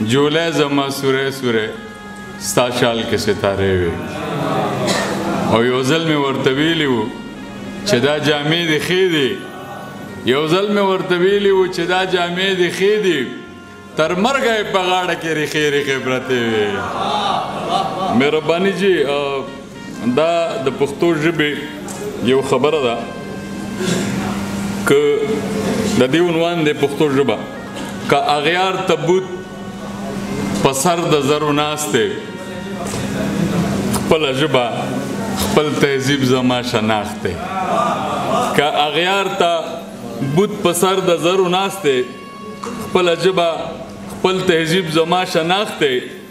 جوله زما سوره سوره ستا شال کې ستاره وي او یو ځل مې ورته ویلی وو چې دا جامې دې ښې دي یو ځل مې ورته ویلی وو چې دا جامې دې ښې دي تر مرګه یې په غاړه کې ریښې ریښې پرتې وې مهرباني جي دا د پښتو ژبې یو خبره ده ک د دې عنوان د پښتو ژبه ک اغیار تبوت په سر د زرو ناشته خپل ژبه خپل تهذیب زما شناخته ک اغیار ته بوت په سر د زرو ناشته خپل ژبه خپل تهذیب زما شناخته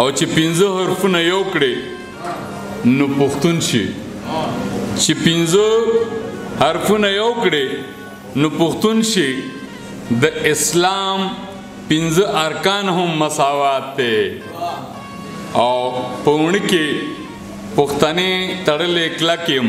او چې پنځه حرفونه یو کړي نو پښتون شي چې پنځه حرفونه یو کړي نو پښتون شي د اسلام پنځه ارکان هم مساوات دی او پهونی کې پښتنې تړلې کلکیم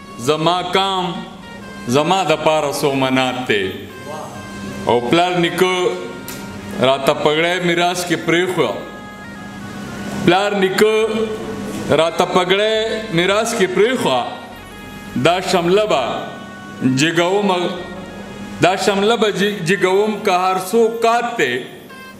زما قام زما د پاره سومنات دی او پلار نیکه راته پګړی میراث کې پریخو پلار نیکه راته پګړی میراث کې پریخو دا شمله با جګوم دا شمله به جګوم که هر څو کات ته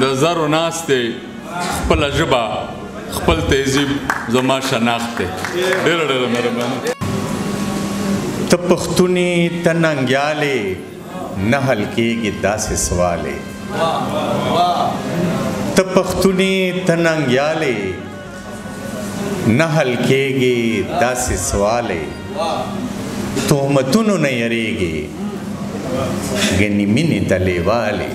د زرو ناست دی خپله ژبه خپل تهذیب زما شناخت دی ډېره ډېره مهرباني. ته پښتون یې ته ننګیال یې نه حل کېږي داسې سوال یې ته پښتون یې ته ننګیال یې. نه حل کېږي داسې سوال تهمتونو نه یریږي ګنې مینې ته لیوالې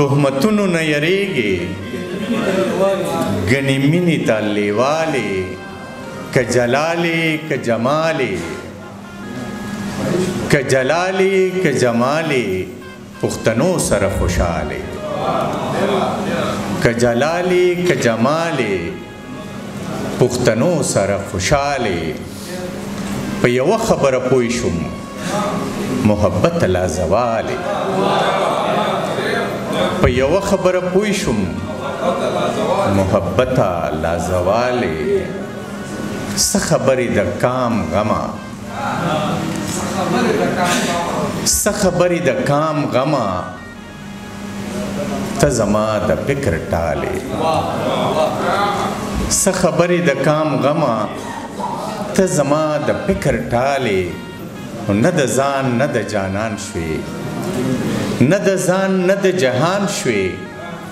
تهمتونو نه یریږي ګنې مینې ته لیوالې که جلالې که جمالې که جلالې که جمالې پښتنو سره خوشحال ئې که جلال ئې که جمال ئې پښتنو سره خوشحال ئې په یوه خبره پوه شوم محبت لا زوال ئې په یوه خبره پوه شوم محبت لا زوال ئې څه خبرې د کام غمه څه خبرې د کام غما ته زما د فکر ټاله څه خبرې د کام غما ته زما د فکر ټاله نه د ځان نه د جانان شوي نه د ځان نه د جهان شوي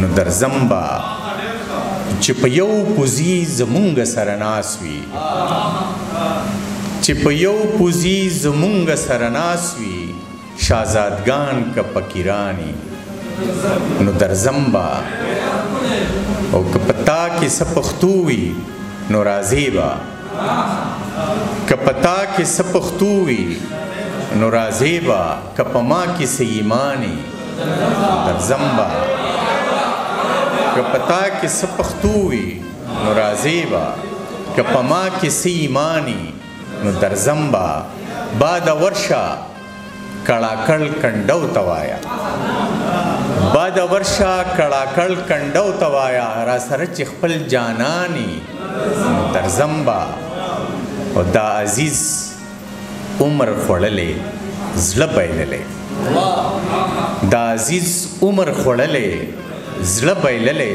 نو درځم به چې په یو پوزي زمونږ سره ناس وي چې په یو پوزي زمونږ سره ناس وي شاهزادګان که فقیرانی نو درځم به او که په تا کې څه پښتو وي نو راځې به که په تا کې څه پښتو وي نو راځې به که په ما کې څه ایمان یې درځم به که په تا کې څه پښتو وي نو راځې به که په ما کې څه ایمان یې نو درځم به باده ورشه کړاکړ کنډو ته وایا باد ورشا کړاکړ کنډو ته وایا را سره چې خپل جانانی در زمبا او دا عزیز عمر خړلې زړه بایللې دا عزیز عمر خړلې زړه بایللې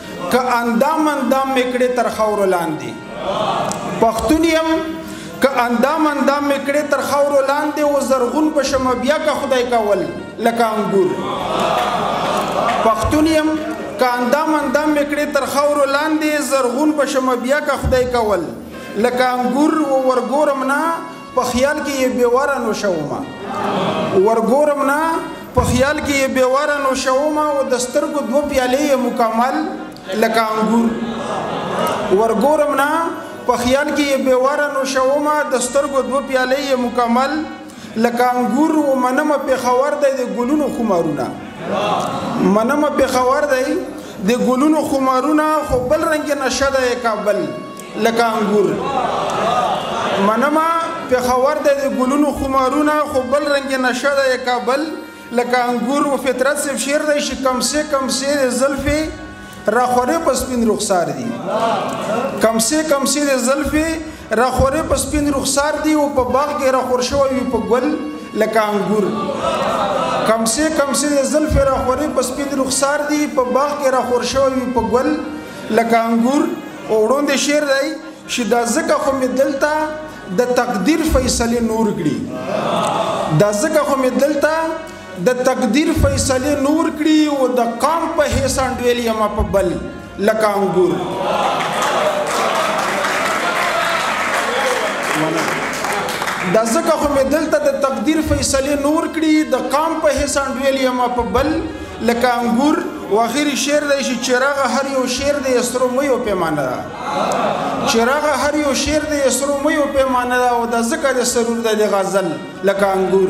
که اندام اندام میکړې تر خاورو لاندې پښتون یم که اندام اندام میکړې تر خاورو لاندې او زرغون په شم بیا که خدای کول لکه انګور پښتون یم که اندام اندام میکړې تر خاورو لاندې زرغون په شم بیا که خدای کول لکه انګور و ورګورم نه په خیال کې یې بیواره نو شومه ورګورم نه په خیال کې یې بیواره نو شومه او د سترګو دوه پیالې یې مکمل لکه انګور ورګورم نه په خیال کې یې بیواره نو شومه د سترګو دوه پیالې یې مکمل لکه انګور او منمه په خور دی د ګلونو خمارونه منمه په خور دی د ګلونو خمارونه خو بل رنګ نشه ده کابل لکه انګور منما پېښور د ګلونو خمارونه خو بل رنګ نشه د کابل لکه انګور و فطرت صرف شعر دی چې کم سه کم سه د زلفې راخورې په سپین رخسار دي کم سه کم سه د زلفې راخورې په سپین رخسار دي او په باغ کې راخور شوی وي په ګل لکه انګور کم سه کم سه د زلفې راخورې په سپین رخسار دي په باغ کې راخور شوی وي په ګل لکه انګور اوړون د شعر دی چې دا ځکه خو مې دلته د تقدیر فیصله نور کړي دا ځکه خو مې دلته د تقدیر فیصله نور کړي او د قام په هیسان ډویل یم په بل لکه انګور دا ځکه خو مې دلته د تقدیر فیصله نور کړي د قام په هیسان ډویل یم په بل لکه انګور واخري شعر دی چې چراغ هر یو شعر دی سرو میو پیمانه ده چراغ هر یو شعر دی سرو میو پیمانه ده او د زکه د سرور د غزل لکه انګور